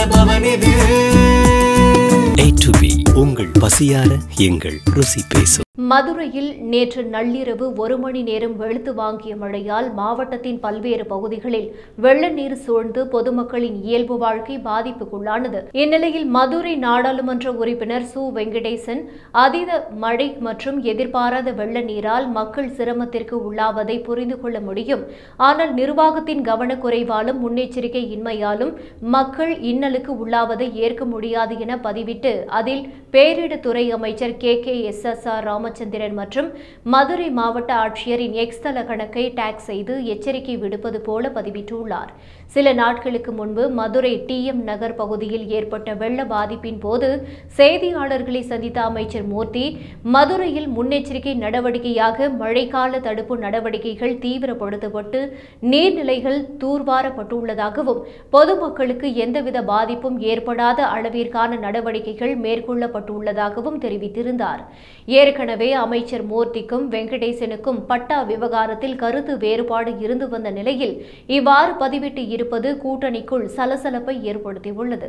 ஞான பவன் இது உங்கள் பசியார எங்கள் ருசி பேசும். மதுரையில் நேற்று நள்ளிரவு ஒரு மணி நேரம் வெளுத்து வாங்கிய மழையால் மாவட்டத்தின் பல்வேறு பகுதிகளில் வெள்ள நீர் சூழ்ந்து பொதுமக்களின் இயல்பு வாழ்க்கை பாதிப்புக்குள்ளானது. இந்நிலையில் மதுரை நாடாளுமன்ற உறுப்பினர் சு. வெங்கடேசன் அதீத மழை மற்றும் எதிர்பாராத வெள்ள நீரால் மக்கள் சிரமத்திற்கு உள்ளாவதை புரிந்து கொள்ள முடியும். ஆனால் நிர்வாகத்தின் கவனக்குறைவாலும் முன்னெச்சரிக்கை இன்மையாலும் மக்கள் இன்னலுக்கு உள்ளாவதை ஏற்க முடியாது என பதிவிட்டு அதில் பேரிடர் துறை அமைச்சர் K. K. S. S. R. Rama Ramachandran மற்றும் மதுரை மாவட்ட ஆட்சியரின் எக்ஸ்தல கணக்கை டேக் செய்து எச்சரிக்கை விடுப்பது போல பதிவிட்டுள்ளார். சில நாட்களுக்கு முன்பு மதுரை டி எம் நகர் பகுதியில் ஏற்பட்ட வெள்ள பாதிப்பின் போது செய்தியாளர்களை சந்தித்த அமைச்சர் மூர்த்தி மதுரையில் முன்னெச்சரிக்கை நடவடிக்கையாக மழைக்கால தடுப்பு நடவடிக்கைகள் தீவிரப்படுத்தப்பட்டு நீர்நிலைகள் தூர்வாரப்பட்டுள்ளதாகவும் பொதுமக்களுக்கு எந்தவித பாதிப்பும் ஏற்படாத அளவிற்கான நடவடிக்கைகள் மேற்கொள்ளப்பட்டுள்ளதாகவும் தெரிவித்திருந்தார். ஏற்கனவே அமைச்சர் மூர்த்திக்கும் வெங்கடேசனுக்கும் பட்டா விவகாரத்தில் கருத்து வேறுபாடு இருந்து வந்த நிலையில் இவ்வாறு பதிவிட்டு இருப்பது கூட்டணிக்குள் சலசலப்பை ஏற்படுத்தியுள்ளது.